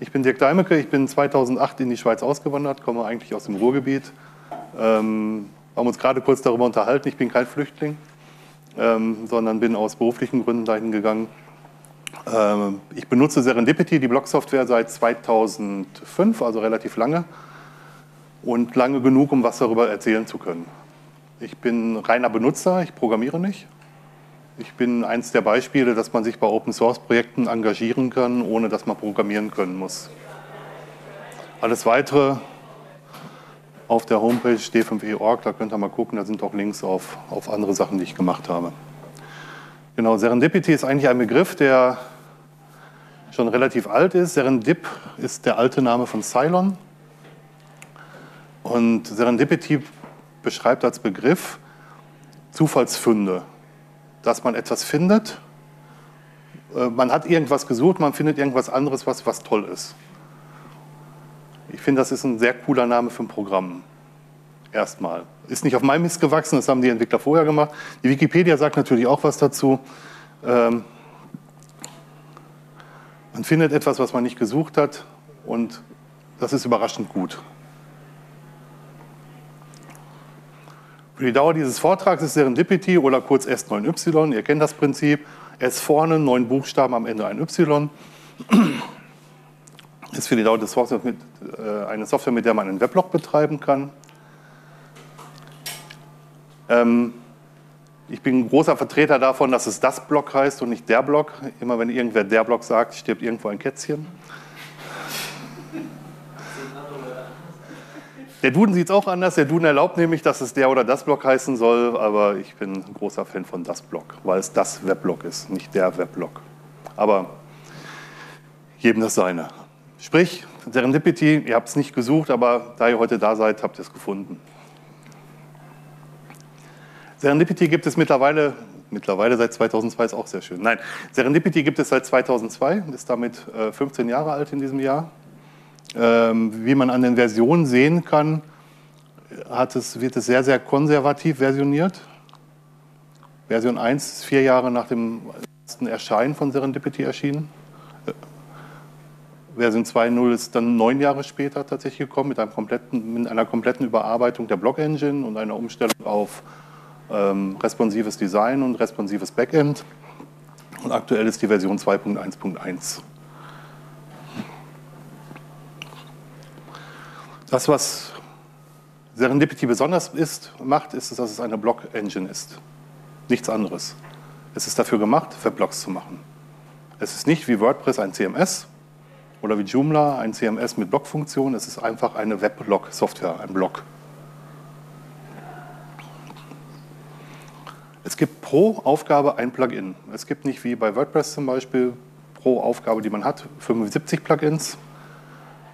Ich bin Dirk Deimecke, ich bin 2008 in die Schweiz ausgewandert, komme eigentlich aus dem Ruhrgebiet. Ähm, haben uns gerade kurz darüber unterhalten, ich bin kein Flüchtling, ähm, sondern bin aus beruflichen Gründen dahin gegangen. Ähm, ich benutze Serendipity, die Blog-Software, seit 2005, also relativ lange. Und lange genug, um was darüber erzählen zu können. Ich bin reiner Benutzer, ich programmiere nicht. Ich bin eins der Beispiele, dass man sich bei Open-Source-Projekten engagieren kann, ohne dass man programmieren können muss. Alles Weitere auf der Homepage d5e.org, da könnt ihr mal gucken, da sind auch Links auf, auf andere Sachen, die ich gemacht habe. Genau, Serendipity ist eigentlich ein Begriff, der schon relativ alt ist. Serendip ist der alte Name von Cylon. Und Serendipity beschreibt als Begriff Zufallsfunde, dass man etwas findet, äh, man hat irgendwas gesucht, man findet irgendwas anderes, was, was toll ist. Ich finde, das ist ein sehr cooler Name für ein Programm. Erstmal. Ist nicht auf meinem Mist gewachsen, das haben die Entwickler vorher gemacht. Die Wikipedia sagt natürlich auch was dazu. Ähm, man findet etwas, was man nicht gesucht hat und das ist überraschend gut. Für die Dauer dieses Vortrags ist Serendipity oder kurz S9Y, ihr kennt das Prinzip, S vorne, neun Buchstaben, am Ende ein Y ist für die Dauer des Software mit, äh, eine Software, mit der man einen Weblog betreiben kann. Ähm, ich bin ein großer Vertreter davon, dass es das Blog heißt und nicht der Blog. Immer wenn irgendwer der Blog sagt, stirbt irgendwo ein Kätzchen. Der Duden sieht es auch anders. Der Duden erlaubt nämlich, dass es der oder das Blog heißen soll, aber ich bin ein großer Fan von das Blog, weil es das Weblog ist, nicht der Weblog. Aber jedem das seine. Sprich, Serendipity, ihr habt es nicht gesucht, aber da ihr heute da seid, habt ihr es gefunden. Serendipity gibt es mittlerweile, mittlerweile seit 2002 ist auch sehr schön. Nein, Serendipity gibt es seit 2002, ist damit 15 äh, Jahre alt in diesem Jahr. Ähm, wie man an den Versionen sehen kann, es, wird es sehr, sehr konservativ versioniert. Version 1 ist vier Jahre nach dem ersten Erscheinen von Serendipity erschienen. Version 2.0 ist dann neun Jahre später tatsächlich gekommen mit, mit einer kompletten Überarbeitung der Block-Engine und einer Umstellung auf ähm, responsives Design und responsives Backend. Und aktuell ist die Version 2.1.1. Das, was Serendipity besonders ist, macht, ist, dass es eine Block-Engine ist. Nichts anderes. Es ist dafür gemacht, Weblogs zu machen. Es ist nicht wie WordPress ein CMS, oder wie Joomla, ein CMS mit Blockfunktion. Es ist einfach eine Weblog-Software, ein Blog. Es gibt pro Aufgabe ein Plugin. Es gibt nicht wie bei WordPress zum Beispiel pro Aufgabe, die man hat, 75 Plugins,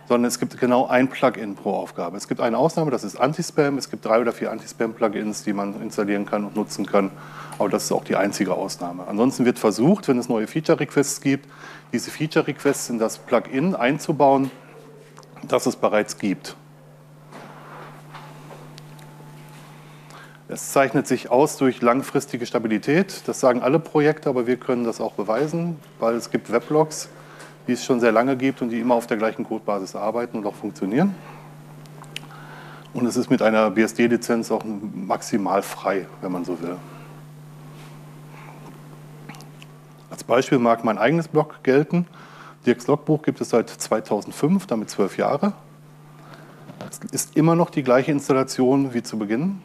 sondern es gibt genau ein Plugin pro Aufgabe. Es gibt eine Ausnahme, das ist Anti-Spam. Es gibt drei oder vier Anti-Spam-Plugins, die man installieren kann und nutzen kann. Aber das ist auch die einzige Ausnahme. Ansonsten wird versucht, wenn es neue Feature-Requests gibt, diese Feature-Requests in das Plugin einzubauen, das es bereits gibt. Es zeichnet sich aus durch langfristige Stabilität. Das sagen alle Projekte, aber wir können das auch beweisen, weil es gibt Weblogs, die es schon sehr lange gibt und die immer auf der gleichen Codebasis arbeiten und auch funktionieren. Und es ist mit einer BSD-Lizenz auch maximal frei, wenn man so will. Als Beispiel mag mein eigenes Blog gelten. Dirks Logbuch gibt es seit 2005, damit zwölf Jahre. Es ist immer noch die gleiche Installation wie zu Beginn.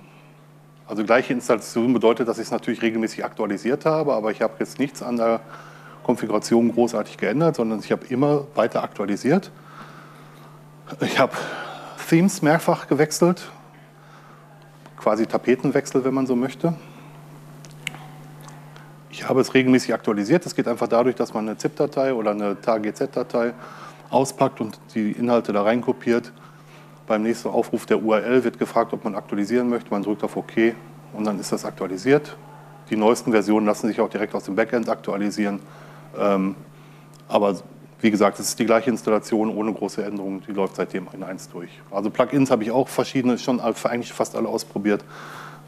Also gleiche Installation bedeutet, dass ich es natürlich regelmäßig aktualisiert habe, aber ich habe jetzt nichts an der Konfiguration großartig geändert, sondern ich habe immer weiter aktualisiert. Ich habe Themes mehrfach gewechselt, quasi Tapetenwechsel, wenn man so möchte. Ich habe es regelmäßig aktualisiert. Das geht einfach dadurch, dass man eine ZIP-Datei oder eine TAGZ-Datei auspackt und die Inhalte da reinkopiert. Beim nächsten Aufruf der URL wird gefragt, ob man aktualisieren möchte. Man drückt auf OK und dann ist das aktualisiert. Die neuesten Versionen lassen sich auch direkt aus dem Backend aktualisieren. Ähm, aber wie gesagt, es ist die gleiche Installation ohne große Änderungen. Die läuft seitdem in 1 durch. Also Plugins habe ich auch verschiedene, schon eigentlich fast alle ausprobiert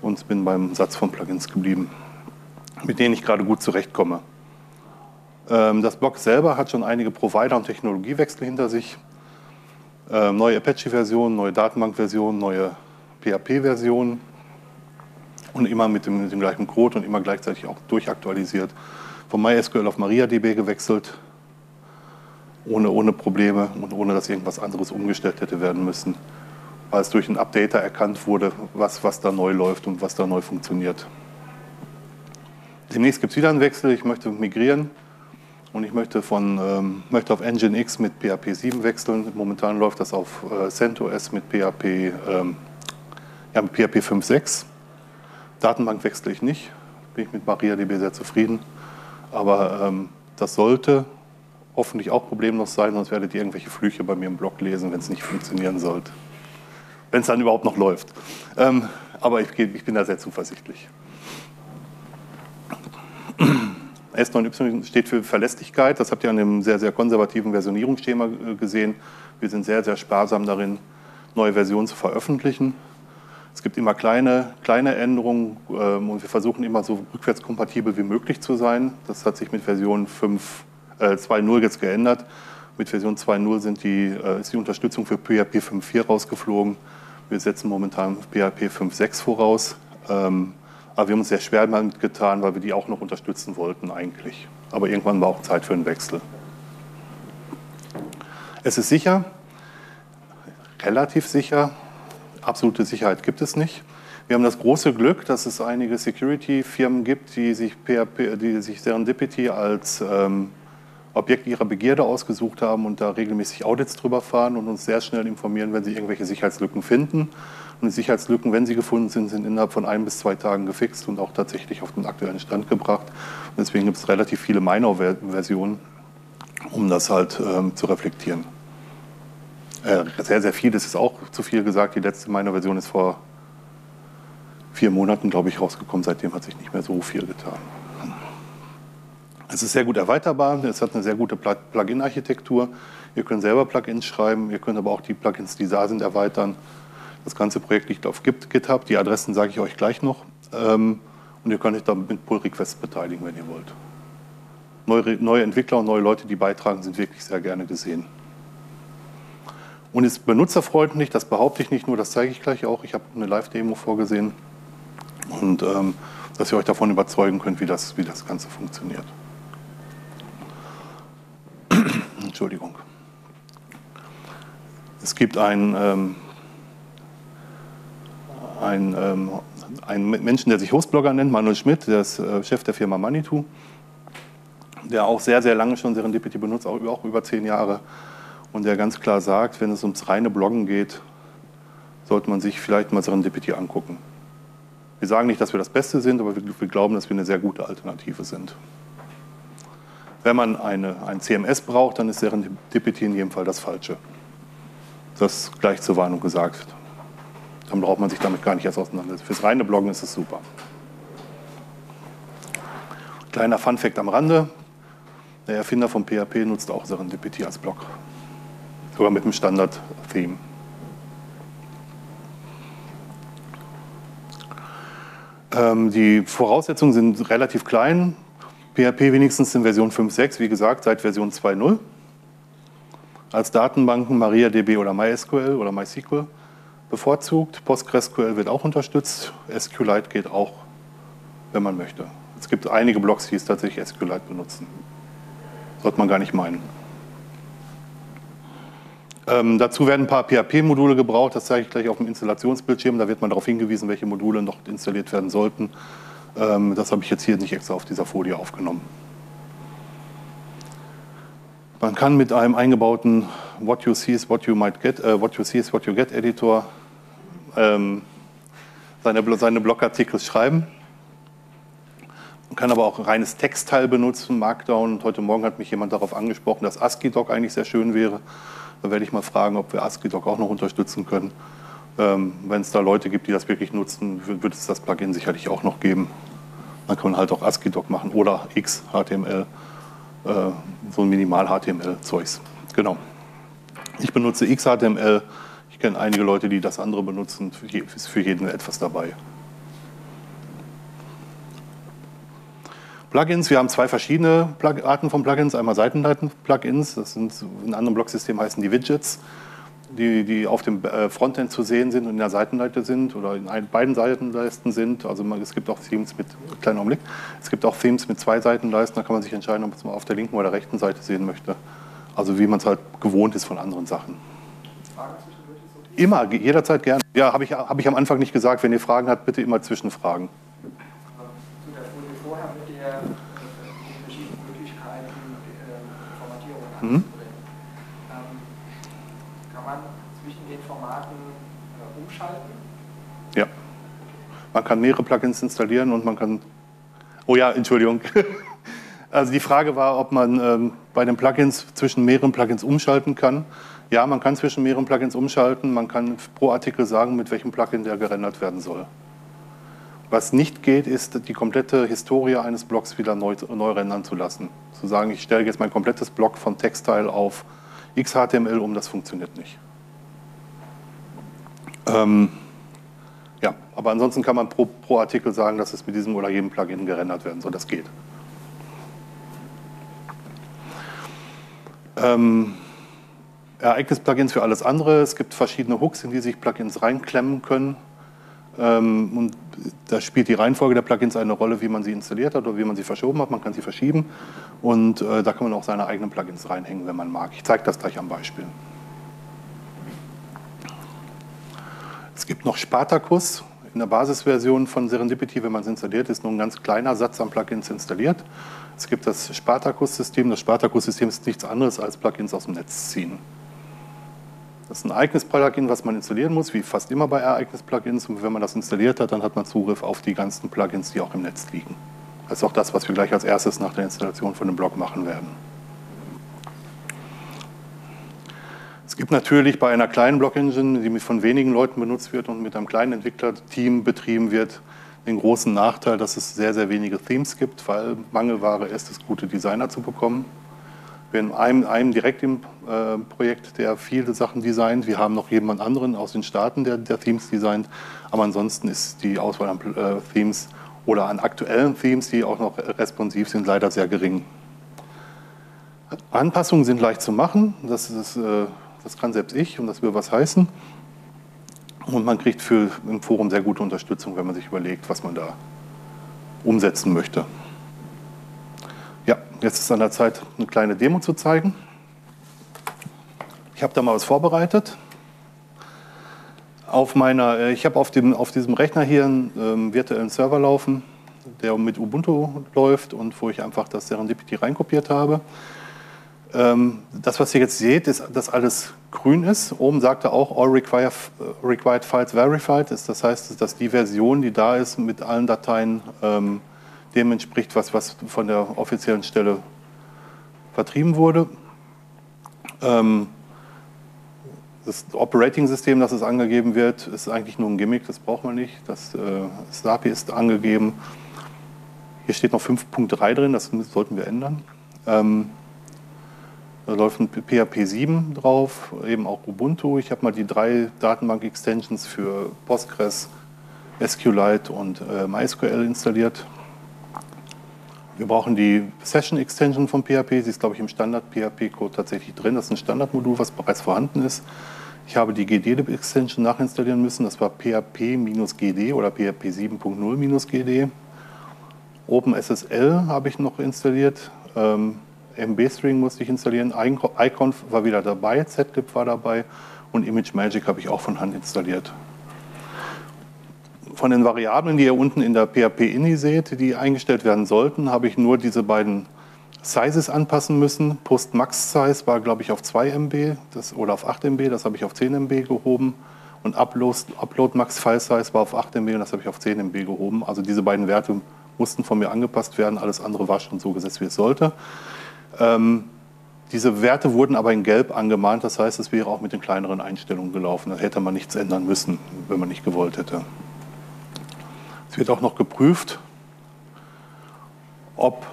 und bin beim Satz von Plugins geblieben mit denen ich gerade gut zurechtkomme. Ähm, das Blog selber hat schon einige Provider- und Technologiewechsel hinter sich. Ähm, neue Apache-Versionen, neue Datenbank-Versionen, neue PHP-Versionen und immer mit dem, mit dem, gleichen Code und immer gleichzeitig auch durchaktualisiert. Von MySQL auf MariaDB gewechselt, ohne, ohne Probleme und ohne dass irgendwas anderes umgestellt hätte werden müssen, weil es durch einen Updater erkannt wurde, was, was da neu läuft und was da neu funktioniert. Demnächst gibt es wieder einen Wechsel, ich möchte migrieren und ich möchte, von, ähm, möchte auf Nginx mit PHP 7 wechseln. Momentan läuft das auf äh, CentOS mit PHP, ähm, ja, mit PHP 5.6. Datenbank wechsle ich nicht, bin ich mit MariaDB sehr zufrieden. Aber ähm, das sollte hoffentlich auch problemlos sein, sonst werdet ihr irgendwelche Flüche bei mir im Blog lesen, wenn es nicht funktionieren sollte. Wenn es dann überhaupt noch läuft. Ähm, aber ich, ich bin da sehr zuversichtlich. S9Y steht für Verlässlichkeit. Das habt ihr an dem sehr, sehr konservativen Versionierungsschema äh, gesehen. Wir sind sehr, sehr sparsam darin, neue Versionen zu veröffentlichen. Es gibt immer kleine, kleine Änderungen ähm, und wir versuchen immer so rückwärtskompatibel wie möglich zu sein. Das hat sich mit Version 2.0 äh, jetzt geändert. Mit Version 2.0 äh, ist die Unterstützung für PHP 5.4 rausgeflogen. Wir setzen momentan PHP 5.6 voraus. Ähm, aber wir haben uns sehr schwer damit getan, weil wir die auch noch unterstützen wollten eigentlich. Aber irgendwann war auch Zeit für einen Wechsel. Es ist sicher, relativ sicher, absolute Sicherheit gibt es nicht. Wir haben das große Glück, dass es einige Security-Firmen gibt, die sich, PHP, die sich Serendipity als ähm, Objekt ihrer Begierde ausgesucht haben und da regelmäßig Audits drüber fahren und uns sehr schnell informieren, wenn sie irgendwelche Sicherheitslücken finden. Und die Sicherheitslücken, wenn sie gefunden sind, sind innerhalb von ein bis zwei Tagen gefixt und auch tatsächlich auf den aktuellen Stand gebracht. Und deswegen gibt es relativ viele Minor-Versionen, um das halt ähm, zu reflektieren. Äh, sehr, sehr viel, das ist auch zu viel gesagt. Die letzte Minor-Version ist vor vier Monaten, glaube ich, rausgekommen. Seitdem hat sich nicht mehr so viel getan. Es ist sehr gut erweiterbar, es hat eine sehr gute Plugin-Architektur. Ihr könnt selber Plugins schreiben, ihr könnt aber auch die Plugins, die da sind, erweitern. Das ganze Projekt liegt auf GitHub. Die Adressen sage ich euch gleich noch. Ähm, und ihr könnt euch da mit Pull-Requests beteiligen, wenn ihr wollt. Neue, neue, Entwickler und neue Leute, die beitragen, sind wirklich sehr gerne gesehen. Und ist benutzerfreundlich, das behaupte ich nicht nur, das zeige ich gleich auch. Ich habe eine Live-Demo vorgesehen. Und ähm, dass ihr euch davon überzeugen könnt, wie das, wie das Ganze funktioniert. Entschuldigung. Es gibt ein ähm, ein, ähm, einen Menschen, der sich Hostblogger nennt, Manuel Schmidt, der ist äh, Chef der Firma Manitou, der auch sehr, sehr lange schon Serendipity benutzt, auch, auch über zehn Jahre. Und der ganz klar sagt, wenn es ums reine Bloggen geht, sollte man sich vielleicht mal Serendipity angucken. Wir sagen nicht, dass wir das Beste sind, aber wir, wir glauben, dass wir eine sehr gute Alternative sind. Wenn man eine, ein CMS braucht, dann ist Serendipity in jedem Fall das Falsche. Das gleich zur Warnung gesagt dann braucht man sich damit gar nicht erst auseinandersetzen. Fürs reine Bloggen ist es super. Kleiner Funfact am Rande: Der Erfinder von PHP nutzt auch Serendipity als Blog. Sogar mit dem Standard-Theme. Ähm, die Voraussetzungen sind relativ klein. PHP wenigstens in Version 5.6, wie gesagt, seit Version 2.0. Als Datenbanken MariaDB oder MySQL oder MySQL bevorzugt. PostgreSQL wird auch unterstützt. SQLite geht auch, wenn man möchte. Es gibt einige Blogs, die es tatsächlich SQLite benutzen. Sollte man gar nicht meinen. Ähm, dazu werden ein paar PHP-Module gebraucht, das zeige ich gleich auf dem Installationsbildschirm. Da wird man darauf hingewiesen, welche Module noch installiert werden sollten. Ähm, das habe ich jetzt hier nicht extra auf dieser Folie aufgenommen. Man kann mit einem eingebauten What you see is what you might get, äh, What you see is what you get Editor ähm, seine, seine Blogartikel schreiben. Man kann aber auch ein reines Textteil benutzen, Markdown. Und heute Morgen hat mich jemand darauf angesprochen, dass ASCII-Doc eigentlich sehr schön wäre. Da werde ich mal fragen, ob wir ASCII-Doc auch noch unterstützen können. Ähm, Wenn es da Leute gibt, die das wirklich nutzen, wird es das Plugin sicherlich auch noch geben. Dann kann man halt auch ASCII-Doc machen oder XHTML, äh, so ein Minimal-HTML-Zeugs. Genau. Ich benutze XHTML kenne einige Leute, die das andere benutzen. Ist für jeden etwas dabei. Plugins, wir haben zwei verschiedene Plug Arten von Plugins. Einmal Seitenleiten-Plugins, das sind in anderen Blocksystemen heißen die Widgets, die, die auf dem äh, Frontend zu sehen sind und in der Seitenleiste sind oder in beiden Seitenleisten sind. Also es gibt auch Themes mit, kleiner Augenblick, es gibt auch Themes mit zwei Seitenleisten, da kann man sich entscheiden, ob man es mal auf der linken oder rechten Seite sehen möchte. Also wie man es halt gewohnt ist von anderen Sachen. Immer, jederzeit gerne. Ja, habe ich, hab ich am Anfang nicht gesagt. Wenn ihr Fragen habt, bitte immer zwischenfragen. Zu der Folie vorher mit der äh, den verschiedenen Möglichkeiten äh, Anzubringen. Ähm, kann man zwischen den Formaten äh, umschalten? Ja. Man kann mehrere Plugins installieren und man kann. Oh ja, Entschuldigung. Also die Frage war, ob man ähm, bei den Plugins zwischen mehreren Plugins umschalten kann. Ja, man kann zwischen mehreren Plugins umschalten. Man kann pro Artikel sagen, mit welchem Plugin der gerendert werden soll. Was nicht geht, ist die komplette Historie eines Blocks wieder neu, neu rendern zu lassen. Zu sagen, ich stelle jetzt mein komplettes Block von Textile auf XHTML um, das funktioniert nicht. Ähm, ja, aber ansonsten kann man pro, pro Artikel sagen, dass es mit diesem oder jedem Plugin gerendert werden soll. Das geht. Ähm, Ereignis-Plugins für alles andere. Es gibt verschiedene Hooks, in die sich Plugins reinklemmen können. Ähm, und da spielt die Reihenfolge der Plugins eine Rolle, wie man sie installiert hat oder wie man sie verschoben hat. Man kann sie verschieben und äh, da kann man auch seine eigenen Plugins reinhängen, wenn man mag. Ich zeige das gleich am Beispiel. Es gibt noch Spartacus. In der Basisversion von Serendipity, wenn man es installiert, ist nur ein ganz kleiner Satz an Plugins installiert. Es gibt das Spartacus-System. Das Spartacus-System ist nichts anderes als Plugins aus dem Netz ziehen. Das ist ein Ereignis-Plugin, was man installieren muss, wie fast immer bei Ereignis-Plugins. Und wenn man das installiert hat, dann hat man Zugriff auf die ganzen Plugins, die auch im Netz liegen. Das ist auch das, was wir gleich als erstes nach der Installation von dem Blog machen werden. Es gibt natürlich bei einer kleinen Block-Engine, die von wenigen Leuten benutzt wird und mit einem kleinen Entwicklerteam betrieben wird, den großen Nachteil, dass es sehr, sehr wenige Themes gibt, weil Mangelware ist es, gute Designer zu bekommen. Wir haben einen, einen direkt im äh, Projekt, der viele Sachen designt. Wir haben noch jemand anderen aus den Staaten, der, der Themes designt. Aber ansonsten ist die Auswahl an äh, Themes oder an aktuellen Themes, die auch noch responsiv sind, leider sehr gering. Anpassungen sind leicht zu machen. Das, ist, äh, das kann selbst ich und das will was heißen. Und man kriegt für im Forum sehr gute Unterstützung, wenn man sich überlegt, was man da umsetzen möchte. Jetzt ist an der Zeit, eine kleine Demo zu zeigen. Ich habe da mal was vorbereitet. Auf meiner, äh, ich habe auf, auf diesem Rechner hier einen ähm, virtuellen Server laufen, der mit Ubuntu läuft und wo ich einfach das Serendipity reinkopiert habe. Ähm, das, was ihr jetzt seht, ist, dass alles grün ist. Oben sagt er auch, all require, required files verified. Das heißt, dass die Version, die da ist, mit allen Dateien ähm, dem entspricht, was, was von der offiziellen Stelle vertrieben wurde. Ähm, das Operating-System, das es angegeben wird, ist eigentlich nur ein Gimmick, das braucht man nicht. Das äh, SAPI ist angegeben. Hier steht noch 5.3 drin, das sollten wir ändern. Ähm, da läuft ein PHP 7 drauf, eben auch Ubuntu. Ich habe mal die drei Datenbank-Extensions für Postgres, SQLite und äh, MySQL installiert. Wir brauchen die Session-Extension von PHP. Sie ist, glaube ich, im Standard-PHP-Code tatsächlich drin. Das ist ein Standardmodul, was bereits vorhanden ist. Ich habe die GDLib-Extension nachinstallieren müssen. Das war PHP-GD oder PHP 7.0-GD. OpenSSL habe ich noch installiert. Ähm, MB-String musste ich installieren. Iconf war wieder dabei, Zlib war dabei und ImageMagick habe ich auch von Hand installiert. Von den Variablen, die ihr unten in der PHP-INI seht, die eingestellt werden sollten, habe ich nur diese beiden Sizes anpassen müssen. Post-Max-Size war, glaube ich, auf 2 MB das, oder auf 8 MB, das habe ich auf 10 MB gehoben. Und Upload-Max-File-Size war auf 8 MB und das habe ich auf 10 MB gehoben. Also diese beiden Werte mussten von mir angepasst werden, alles andere war schon so gesetzt, wie es sollte. Ähm, diese Werte wurden aber in Gelb angemahnt, das heißt, es wäre auch mit den kleineren Einstellungen gelaufen. Da hätte man nichts ändern müssen, wenn man nicht gewollt hätte. Es wird auch noch geprüft, ob,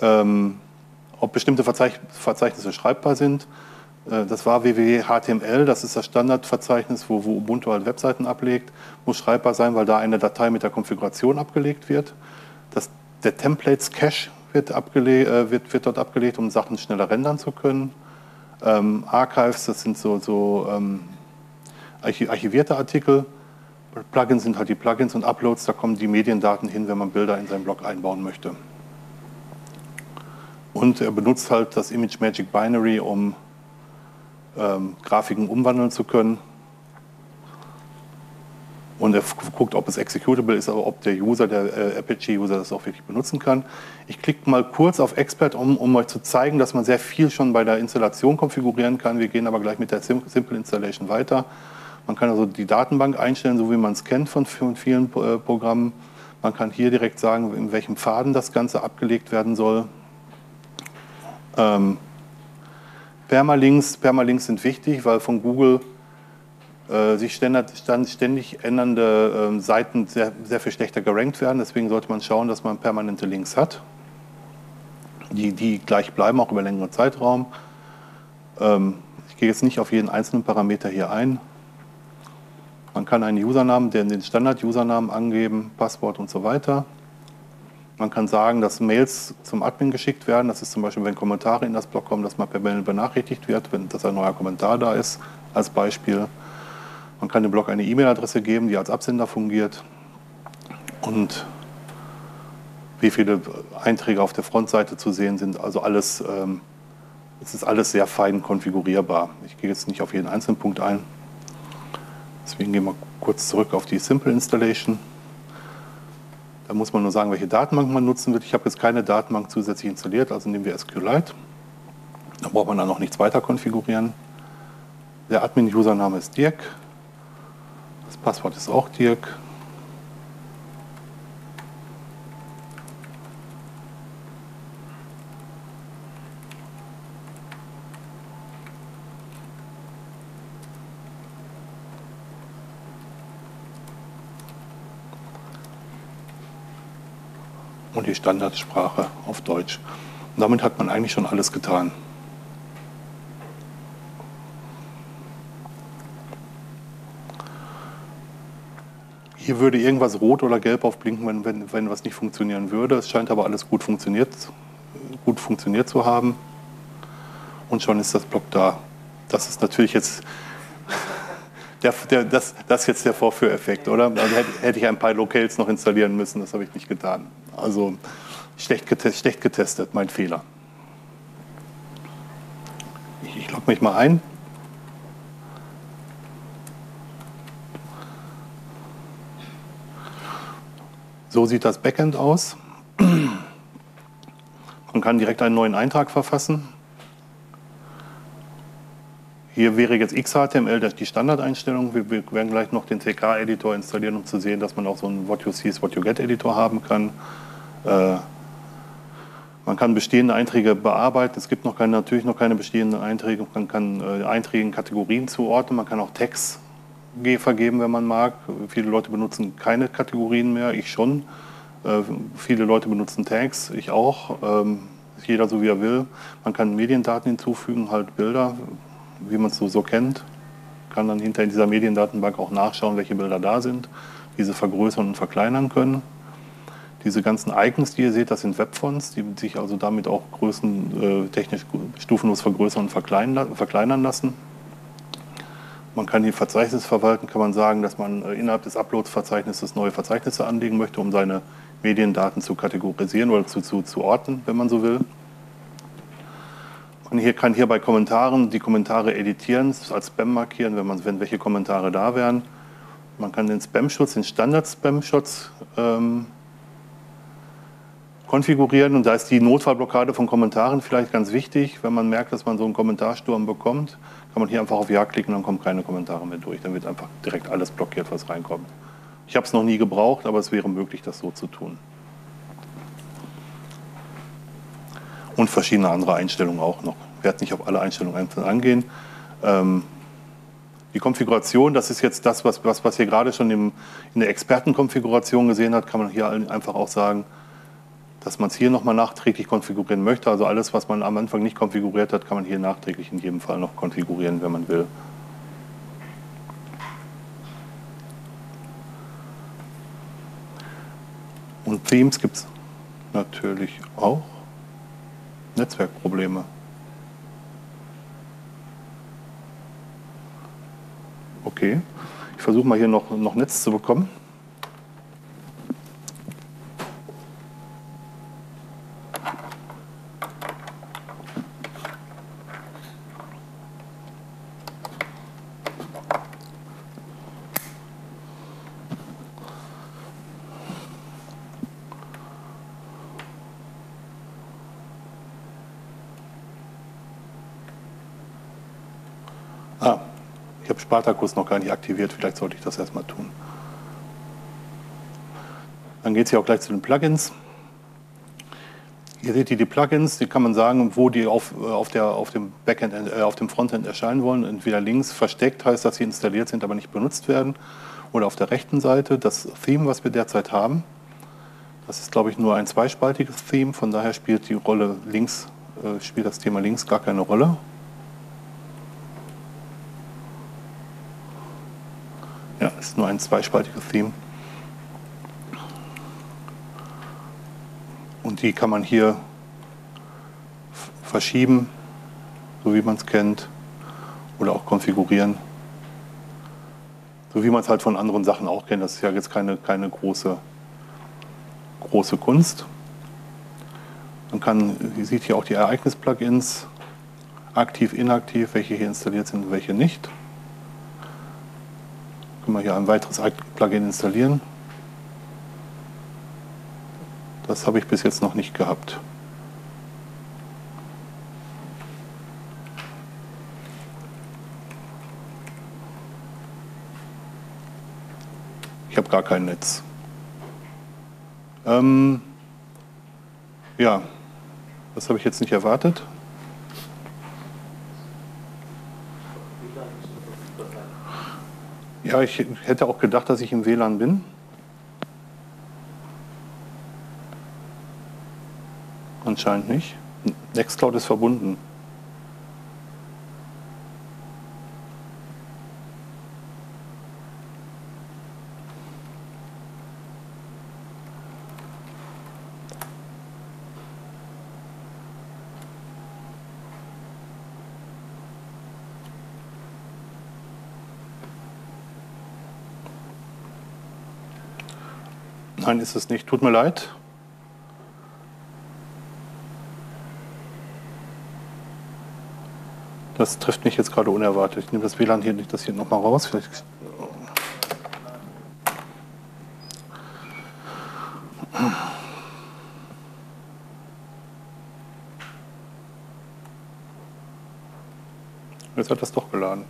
ähm, ob bestimmte Verzeich Verzeichnisse schreibbar sind. Äh, das war www.html, das ist das Standardverzeichnis, wo, wo Ubuntu halt Webseiten ablegt, muss schreibbar sein, weil da eine Datei mit der Konfiguration abgelegt wird. Das der Templates Cache wird, äh, wird, wird, dort abgelegt, um Sachen schneller rendern zu können. Ähm, Archives, das sind so, so ähm, archivierte Artikel. Plugins sind halt die Plugins und Uploads, da kommen die Mediendaten hin, wenn man Bilder in seinen Blog einbauen möchte. Und er benutzt halt das Image Magic Binary, um ähm, Grafiken umwandeln zu können. Und er guckt, ob es executable ist, aber ob der User, der äh, Apache-User das auch wirklich benutzen kann. Ich klicke mal kurz auf Expert, um, um euch zu zeigen, dass man sehr viel schon bei der Installation konfigurieren kann. Wir gehen aber gleich mit der Simple Installation weiter. Man kann also die Datenbank einstellen, so wie man es kennt von vielen äh, Programmen. Man kann hier direkt sagen, in welchem Faden das Ganze abgelegt werden soll. Ähm, Permalinks, Permalinks sind wichtig, weil von Google äh, sich ständig ändernde äh, Seiten sehr, sehr viel schlechter gerankt werden. Deswegen sollte man schauen, dass man permanente Links hat, die, die gleich bleiben, auch über längeren Zeitraum. Ähm, ich gehe jetzt nicht auf jeden einzelnen Parameter hier ein. Man kann einen Usernamen, den Standard-Usernamen angeben, Passwort und so weiter. Man kann sagen, dass Mails zum Admin geschickt werden. Das ist zum Beispiel, wenn Kommentare in das Blog kommen, dass man per Mail benachrichtigt wird, wenn dass ein neuer Kommentar da ist, als Beispiel. Man kann dem Blog eine E-Mail-Adresse geben, die als Absender fungiert. Und wie viele Einträge auf der Frontseite zu sehen sind, also alles, ähm, es ist alles sehr fein konfigurierbar. Ich gehe jetzt nicht auf jeden einzelnen Punkt ein. Deswegen gehen wir kurz zurück auf die Simple Installation. Da muss man nur sagen, welche Datenbank man nutzen wird. Ich habe jetzt keine Datenbank zusätzlich installiert, also nehmen wir SQLite. Da braucht man dann noch nichts weiter konfigurieren. Der Admin-Username ist Dirk. Das Passwort ist auch Dirk. Und die Standardsprache auf Deutsch. Und damit hat man eigentlich schon alles getan. Hier würde irgendwas rot oder gelb aufblinken, wenn, wenn, wenn was nicht funktionieren würde. Es scheint aber alles gut funktioniert, gut funktioniert zu haben. Und schon ist das Block da. Das ist natürlich jetzt der, der, das, das ist jetzt der Vorführeffekt, oder? Also hätte, hätte ich ein paar Locales noch installieren müssen, das habe ich nicht getan. Also schlecht getestet, schlecht getestet mein Fehler. Ich, ich logge mich mal ein. So sieht das Backend aus. Man kann direkt einen neuen Eintrag verfassen. Hier wäre jetzt XHTML die Standardeinstellung. Wir werden gleich noch den TK-Editor installieren, um zu sehen, dass man auch so einen What You See is What You Get Editor haben kann. Äh, man kann bestehende Einträge bearbeiten. Es gibt noch keine, natürlich noch keine bestehenden Einträge. Man kann äh, Einträge in Kategorien zuordnen. Man kann auch Tags vergeben, wenn man mag. Viele Leute benutzen keine Kategorien mehr, ich schon. Äh, viele Leute benutzen Tags, ich auch. Ähm, jeder so wie er will. Man kann Mediendaten hinzufügen, halt Bilder, wie man es so, so kennt. Kann dann hinter in dieser Mediendatenbank auch nachschauen, welche Bilder da sind, diese vergrößern und verkleinern können. Diese ganzen Icons, die ihr seht, das sind Webfonts, die sich also damit auch Größen äh, technisch stufenlos vergrößern und verkleinern lassen. Man kann hier Verzeichnis verwalten, kann man sagen, dass man äh, innerhalb des Uploads-Verzeichnisses neue Verzeichnisse anlegen möchte, um seine Mediendaten zu kategorisieren oder zu, zu, zu orten, wenn man so will. Man hier kann hier bei Kommentaren die Kommentare editieren, als Spam markieren, wenn, man, wenn welche Kommentare da wären. Man kann den Spam-Schutz, den Standard-Spam-Schutz ähm, konfigurieren. Und da ist die Notfallblockade von Kommentaren vielleicht ganz wichtig. Wenn man merkt, dass man so einen Kommentarsturm bekommt, kann man hier einfach auf Ja klicken, dann kommen keine Kommentare mehr durch. Dann wird einfach direkt alles blockiert, was reinkommt. Ich habe es noch nie gebraucht, aber es wäre möglich, das so zu tun. Und verschiedene andere Einstellungen auch noch. Ich werde nicht auf alle Einstellungen einzeln angehen. Ähm, die Konfiguration, das ist jetzt das, was, was, was ihr gerade schon im, in der Expertenkonfiguration gesehen habt, kann man hier einfach auch sagen, dass man es hier nochmal nachträglich konfigurieren möchte. Also alles, was man am Anfang nicht konfiguriert hat, kann man hier nachträglich in jedem Fall noch konfigurieren, wenn man will. Und Themes gibt es natürlich auch Netzwerkprobleme. Okay, ich versuche mal hier noch, noch Netz zu bekommen. Spartacus noch gar nicht aktiviert, vielleicht sollte ich das erstmal tun. Dann geht es hier auch gleich zu den Plugins. Hier seht ihr die Plugins, die kann man sagen, wo die auf, äh, auf, der, auf, dem, Backend, äh, auf dem Frontend erscheinen wollen. Entweder links versteckt heißt, dass sie installiert sind, aber nicht benutzt werden. Oder auf der rechten Seite das Theme, was wir derzeit haben. Das ist, glaube ich, nur ein zweispaltiges Theme, von daher spielt die Rolle links, äh, spielt das Thema links gar keine Rolle. Ja, ist nur ein zweispaltiges Theme. Und die kann man hier verschieben, so wie man es kennt, oder auch konfigurieren. So wie man es halt von anderen Sachen auch kennt. Das ist ja jetzt keine, keine große, große Kunst. Man kann, ihr seht hier auch die Ereignis-Plugins, aktiv, inaktiv, welche hier installiert sind und welche nicht. Können wir hier ein weiteres Plugin installieren. Das habe ich bis jetzt noch nicht gehabt. Ich habe gar kein Netz. Ähm, ja, das habe ich jetzt nicht erwartet. Ja, ich hätte auch gedacht, dass ich im WLAN bin. Anscheinend nicht. Nextcloud ist verbunden. Nein, ist es nicht. Tut mir leid. Das trifft mich jetzt gerade unerwartet. Ich nehme das WLAN hier nicht das hier nochmal raus. Vielleicht Jetzt hat das doch geladen.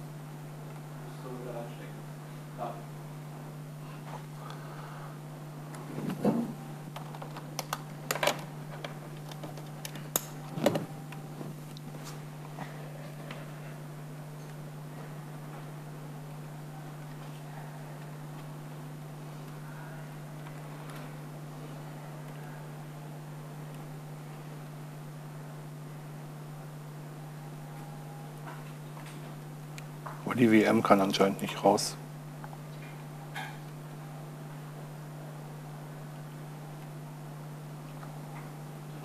Aber die WM kann anscheinend nicht raus.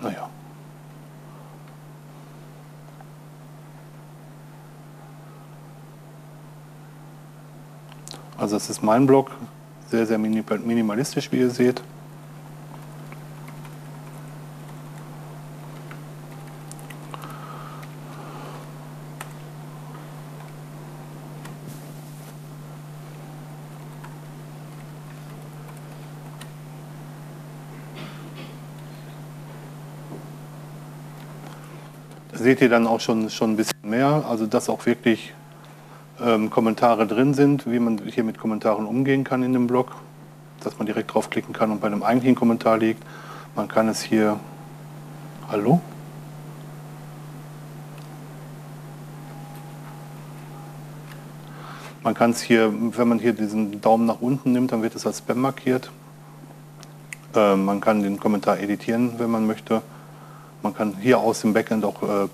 Naja. Also das ist mein Blog, sehr, sehr minimalistisch, wie ihr seht. Seht ihr dann auch schon, schon ein bisschen mehr, also dass auch wirklich ähm, Kommentare drin sind, wie man hier mit Kommentaren umgehen kann in dem Blog, dass man direkt draufklicken kann und bei einem eigentlichen Kommentar liegt. Man kann es hier, hallo? Man kann es hier, wenn man hier diesen Daumen nach unten nimmt, dann wird es als Spam markiert. Äh, man kann den Kommentar editieren, wenn man möchte. Man kann hier aus dem Backend auch äh,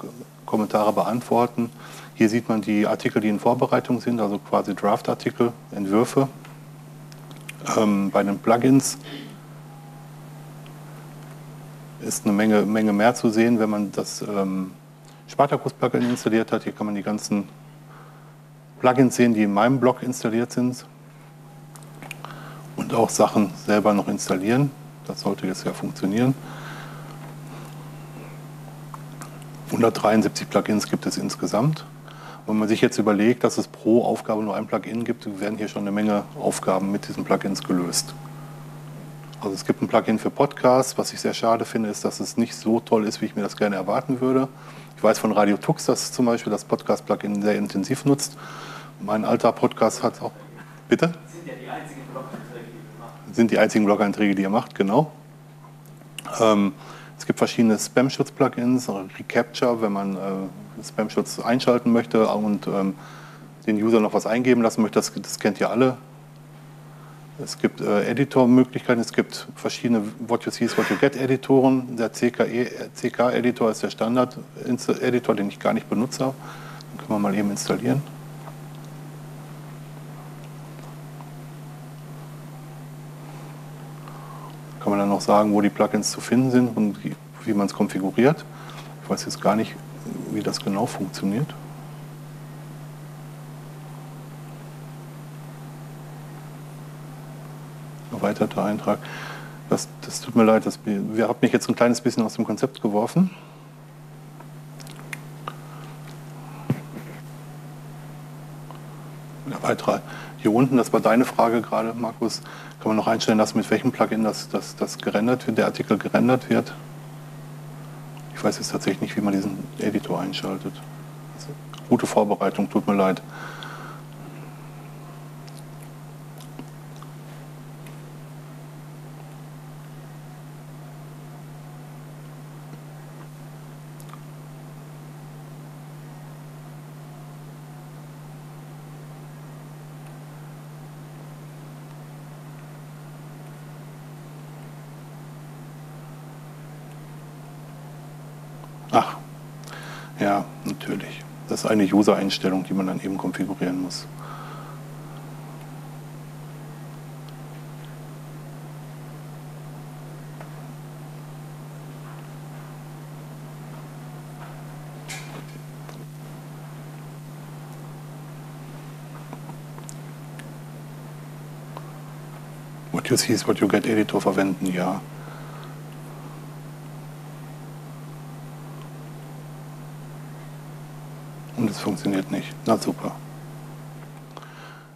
Kommentare beantworten. Hier sieht man die Artikel, die in Vorbereitung sind, also quasi Draft-Artikel, Entwürfe. Ähm, bei den Plugins ist eine Menge, Menge mehr zu sehen, wenn man das ähm, Spartacus-Plugin installiert hat. Hier kann man die ganzen Plugins sehen, die in meinem Blog installiert sind und auch Sachen selber noch installieren. Das sollte jetzt ja funktionieren. 173 Plugins gibt es insgesamt. Wenn man sich jetzt überlegt, dass es pro Aufgabe nur ein Plugin gibt, werden hier schon eine Menge Aufgaben mit diesen Plugins gelöst. Also es gibt ein Plugin für Podcasts. Was ich sehr schade finde, ist, dass es nicht so toll ist, wie ich mir das gerne erwarten würde. Ich weiß von Radio Tux, dass zum Beispiel das Podcast-Plugin sehr intensiv nutzt. Mein alter Podcast hat auch. Bitte? Sind ja die einzigen Blog-Einträge, die ihr macht. Sind die einzigen Blog-Einträge, die ihr macht, genau. Ähm, es gibt verschiedene Spam-Schutz-Plugins, Recapture, wenn man äh, Spam-Schutz einschalten möchte und ähm, den User noch was eingeben lassen möchte. Das, das kennt ihr alle. Es gibt äh, Editor-Möglichkeiten, es gibt verschiedene What You See is What You Get Editoren. Der CK-Editor ist der Standard-Editor, den ich gar nicht benutze. Den können wir mal eben installieren. Kann man dann noch sagen, wo die Plugins zu finden sind und wie, man es konfiguriert. Ich weiß jetzt gar nicht, wie das genau funktioniert. erweiterter Eintrag. Das, das tut mir leid, das wir haben mich jetzt ein kleines bisschen aus dem Konzept geworfen. Hier unten, das war deine Frage gerade, Markus, kann man noch einstellen lassen, mit welchem Plugin das, das, das gerendert wird, der Artikel gerendert wird. Ich weiß jetzt tatsächlich nicht, wie man diesen Editor einschaltet. Gute Vorbereitung, tut mir leid. Das eine User-Einstellung, die man dann eben konfigurieren muss. What you see is what you get Editor verwenden, ja. Und es funktioniert nicht. Na super.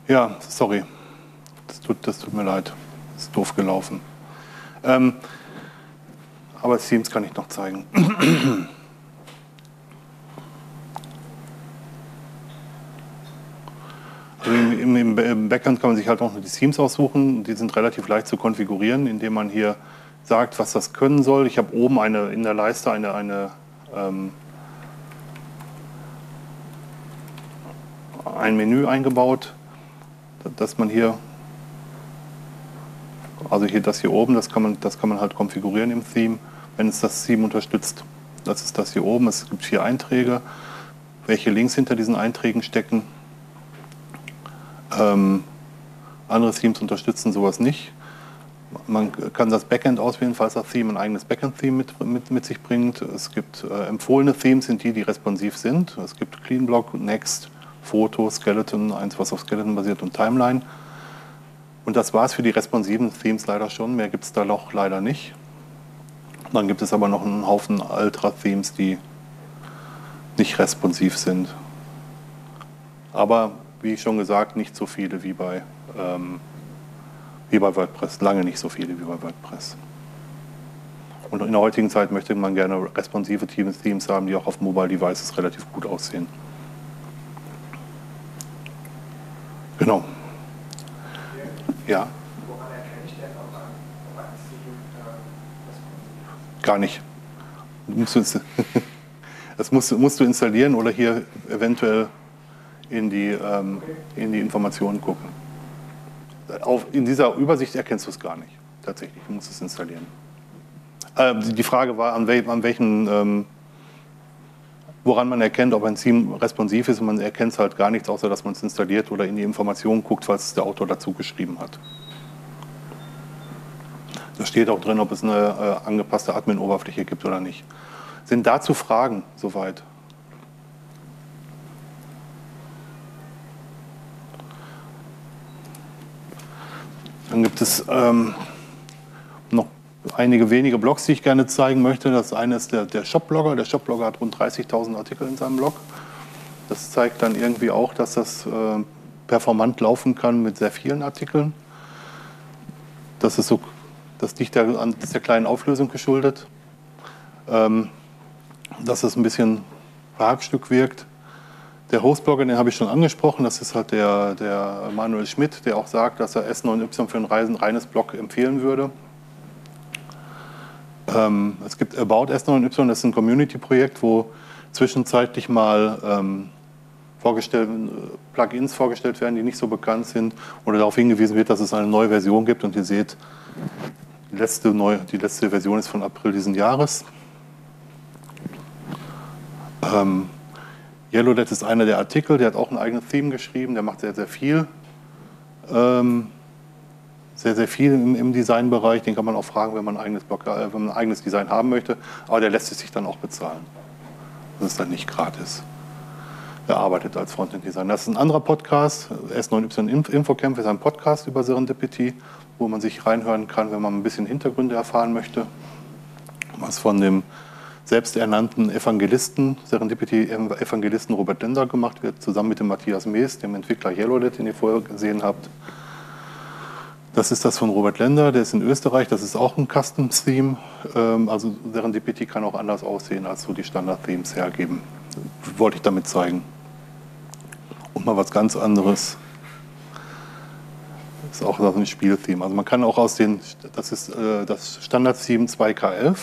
Ja, sorry. Das tut, das tut mir leid. Das ist doof gelaufen. Ähm, aber Themes kann ich noch zeigen. Also im, im, im, Backend kann man sich halt auch die Themes aussuchen. Die sind relativ leicht zu konfigurieren, indem man hier sagt, was das können soll. Ich habe oben eine, in der Leiste eine, eine ähm, ein Menü eingebaut, dass man hier, also hier das hier oben, das kann man, das kann man halt konfigurieren im Theme, wenn es das Theme unterstützt. Das ist das hier oben. Es gibt vier Einträge, welche Links hinter diesen Einträgen stecken. Ähm, andere Themes unterstützen sowas nicht. Man kann das Backend auswählen, falls das Theme ein eigenes Backend-Theme mit, mit, mit, sich bringt. Es gibt äh, empfohlene Themes, sind die, die responsiv sind. Es gibt CleanBlock, Next, Foto, Skeleton, eins, was auf Skeleton basiert und Timeline. Und das war es für die responsiven Themes leider schon. Mehr gibt es da noch leider nicht. Dann gibt es aber noch einen Haufen Ultra-Themes, die nicht responsiv sind. Aber wie schon gesagt, nicht so viele wie bei, ähm, wie bei WordPress. Lange nicht so viele wie bei WordPress. Und in der heutigen Zeit möchte man gerne responsive Themes haben, die auch auf Mobile Devices relativ gut aussehen. Genau. Ja. Gar nicht. Das musst, musst du installieren oder hier eventuell in die, ähm, in die Informationen gucken. Auf, in dieser Übersicht erkennst du es gar nicht. Tatsächlich, du musst es installieren. Äh, die Frage war, an, wel, an welchen ähm, woran man erkennt, ob ein Theme responsiv ist und man erkennt es halt gar nichts, außer dass man es installiert oder in die Informationen guckt, es der Autor dazu geschrieben hat. Das steht auch drin, ob es eine äh, angepasste Admin-Oberfläche gibt oder nicht. Sind dazu Fragen soweit? Dann gibt es ähm, einige wenige Blogs, die ich gerne zeigen möchte. Das eine ist der, der Shopblogger. Der Shopblogger hat rund 30.000 Artikel in seinem Blog. Das zeigt dann irgendwie auch, dass das äh, performant laufen kann mit sehr vielen Artikeln. Das ist so, das liegt der, an der kleinen Auflösung geschuldet. Ähm, dass es ein bisschen Verhackstück wirkt. Der Hostblogger, den habe ich schon angesprochen, das ist halt der, der Manuel Schmidt, der auch sagt, dass er S9Y für ein reines Blog empfehlen würde. Ähm, es gibt About S9Y, das ist ein Community-Projekt, wo zwischenzeitlich mal ähm, vorgestellt, Plugins vorgestellt werden, die nicht so bekannt sind oder darauf hingewiesen wird, dass es eine neue Version gibt und ihr seht, die letzte, neue, die letzte Version ist von April diesen Jahres. Ähm, YellowLed ist einer der Artikel, der hat auch ein eigenes Theme geschrieben, der macht sehr, sehr viel. Ähm, sehr, sehr viel im, im Designbereich. Den kann man auch fragen, wenn man, ein eigenes Blog, äh, wenn man ein eigenes Design haben möchte. Aber der lässt sich dann auch bezahlen. Das ist dann nicht gratis. Er arbeitet als Frontend-Designer. Das ist ein anderer Podcast. S9Y Infocamp ist ein Podcast über Serendipity, wo man sich reinhören kann, wenn man ein bisschen Hintergründe erfahren möchte. Was von dem selbsternannten Evangelisten, Serendipity-Evangelisten Robert Lender gemacht wird, zusammen mit dem Matthias Mees, dem Entwickler YellowLet, den ihr vorher gesehen habt. Das ist das von Robert Lender, der ist in Österreich, das ist auch ein Custom-Theme. Ähm, also Serendipity kann auch anders aussehen, als so die Standard-Themes hergeben. Wollte ich damit zeigen. Und mal was ganz anderes. Das ist auch ein Spieltheme. Also man kann auch aus den, das ist äh, das Standard-Theme 2K11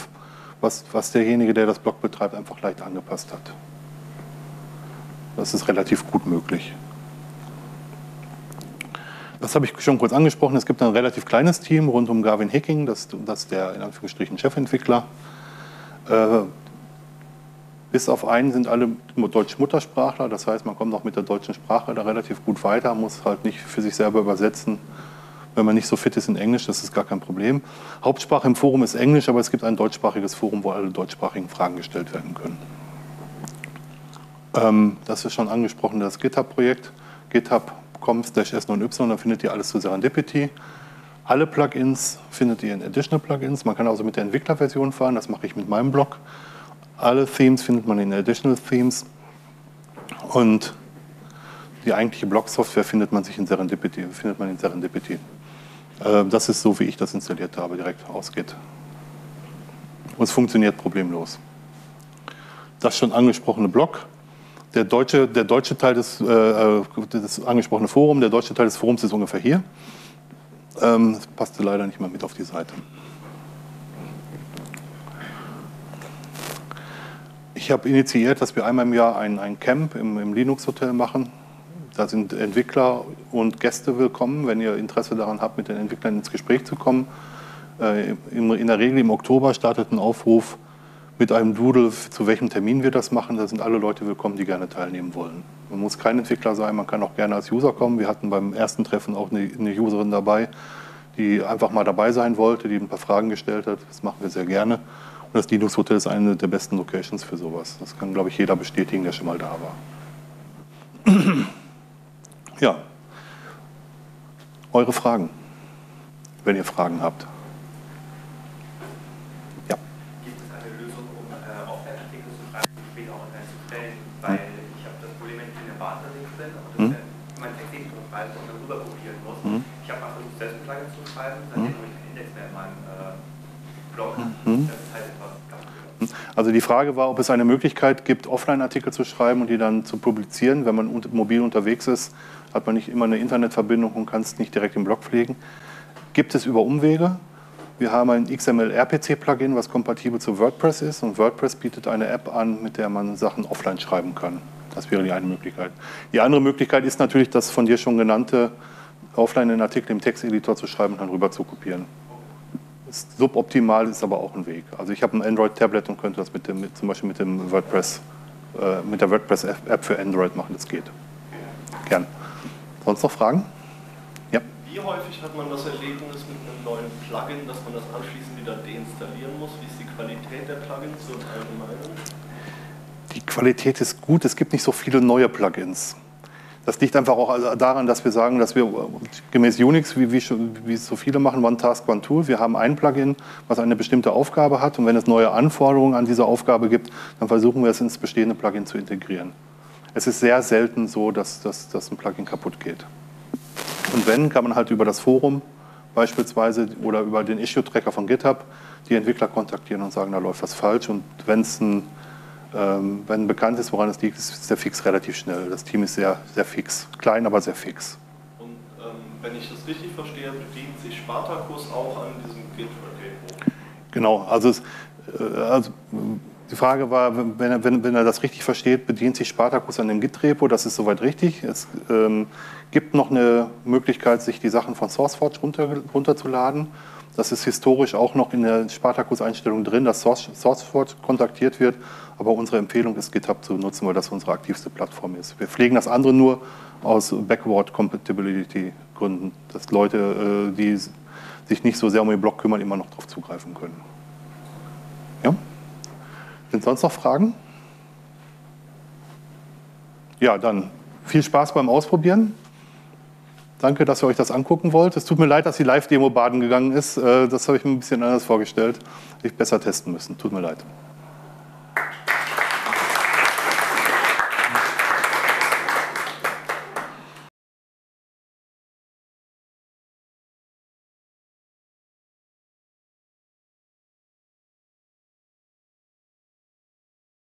was, was derjenige, der das Blog betreibt, einfach leicht angepasst hat. Das ist relativ gut möglich. Das habe ich schon kurz angesprochen. Es gibt ein relativ kleines Team rund um Garvin Hicking, das, das ist der in Anführungsstrichen Chefentwickler. Äh, bis auf einen sind alle Deutsch-Muttersprachler, das heißt, man kommt auch mit der deutschen Sprache da relativ gut weiter, muss halt nicht für sich selber übersetzen wenn man nicht so fit ist in Englisch, das ist gar kein Problem. Hauptsprache im Forum ist Englisch, aber es gibt ein deutschsprachiges Forum, wo alle deutschsprachigen Fragen gestellt werden können. Ähm, das ist schon angesprochen, das GitHub-Projekt, github.com s9y, da findet ihr alles zu Serendipity. Alle Plugins findet ihr in Additional Plugins. Man kann also mit der Entwicklerversion fahren, das mache ich mit meinem Blog. Alle Themes findet man in Additional Themes. Und die eigentliche Blog-Software findet man sich in Serendipity, findet man in Serendipity. Äh, das ist so, wie ich das installiert habe, direkt ausgeht. Und es funktioniert problemlos. Das schon angesprochene Blog. Der deutsche, der deutsche Teil des, äh, das angesprochene Forum, der deutsche Teil des Forums ist ungefähr hier. Ähm, das passte leider nicht mal mit auf die Seite. Ich habe initiiert, dass wir einmal im Jahr ein, ein Camp im, im Linux-Hotel machen. Da sind Entwickler und Gäste willkommen, wenn ihr Interesse daran habt, mit den Entwicklern ins Gespräch zu kommen. Äh, in der Regel im Oktober startet ein Aufruf mit einem Doodle, zu welchem Termin wir das machen. Da sind alle Leute willkommen, die gerne teilnehmen wollen. Man muss kein Entwickler sein, man kann auch gerne als User kommen. Wir hatten beim ersten Treffen auch eine, Userin dabei, die einfach mal dabei sein wollte, die ein paar Fragen gestellt hat. Das machen wir sehr gerne. Und das Linux Hotel ist eine der besten Locations für sowas. Das kann, glaube ich, jeder bestätigen, der schon mal da war. Ja. Eure Fragen, wenn ihr Fragen habt. Ja. Gibt es eine Lösung, um äh, Offline-Artikel zu schreiben, die später auch online zu stellen? Weil hm. ich habe das Problem, wenn ich in der Warteliste bin und hm. mein Text nicht schreibe und dann rüber kopieren muss. Hm. Ich habe mal versucht, selbst ein Plugin zu schreiben, dann hm. habe ich keinen Index mehr in meinem äh, Blog. Hm. Also die Frage war, ob es eine Möglichkeit gibt, Offline-Artikel zu schreiben und die dann zu publizieren, wenn man mobil unterwegs ist hat man nicht immer eine Internetverbindung und kann es nicht direkt im Blog pflegen. Gibt es über Umwege. Wir haben ein XML-RPC-Plugin, was kompatibel zu WordPress ist und WordPress bietet eine App an, mit der man Sachen offline schreiben kann. Das wäre die eine Möglichkeit. Die andere Möglichkeit ist natürlich, das von dir schon genannte offline einen Artikel im Texteditor zu schreiben und dann rüber zu kopieren. Ist suboptimal ist aber auch ein Weg. Also ich habe ein Android-Tablet und könnte das mit dem, mit, zum Beispiel mit dem WordPress, äh, mit der WordPress-App für Android machen. Das geht. Gern. Sonst noch Fragen? Ja. Wie häufig hat man das Erlebnis mit einem neuen Plugin, dass man das anschließend wieder deinstallieren muss? Wie ist die Qualität der Plugins so im Allgemeinen? Die Qualität ist gut, es gibt nicht so viele neue Plugins. Das liegt einfach auch daran, dass wir sagen, dass wir gemäß Unix, wie, wie, wie es so viele machen, One Task, One Tool, wir haben ein Plugin, was eine bestimmte Aufgabe hat und wenn es neue Anforderungen an diese Aufgabe gibt, dann versuchen wir es ins bestehende Plugin zu integrieren. Es ist sehr selten so, dass, dass, dass ein Plugin kaputt geht. Und wenn, kann man halt über das Forum beispielsweise oder über den Issue-Tracker von GitHub die Entwickler kontaktieren und sagen, da läuft was falsch. Und wenn es ein wenn bekannt ist, woran es liegt, ist der Fix relativ schnell. Das Team ist sehr, sehr fix. Klein, aber sehr fix. Und ähm, wenn ich das richtig verstehe, bedient sich Spartacus auch an diesem Git-Repo? Genau, also, es, äh, also, die Frage war, wenn er, wenn, wenn er, das richtig versteht, bedient sich Spartacus an dem Git-Repo, das ist soweit richtig. Es ähm, gibt noch eine Möglichkeit, sich die Sachen von SourceForge runter, runterzuladen. Das ist historisch auch noch in der Spartacus-Einstellung drin, dass SourceForge kontaktiert wird aber unsere Empfehlung ist, GitHub zu nutzen, weil das unsere aktivste Plattform ist. Wir pflegen das andere nur aus Backward Compatibility Gründen, dass Leute, äh, die sich nicht so sehr um den Blog kümmern, immer noch darauf zugreifen können. Ja? Sind sonst noch Fragen? Ja, dann viel Spaß beim Ausprobieren. Danke, dass ihr euch das angucken wollt. Es tut mir leid, dass die Live-Demo baden gegangen ist. Äh, das habe ich mir ein bisschen anders vorgestellt. Ich besser testen müssen. Tut mir leid.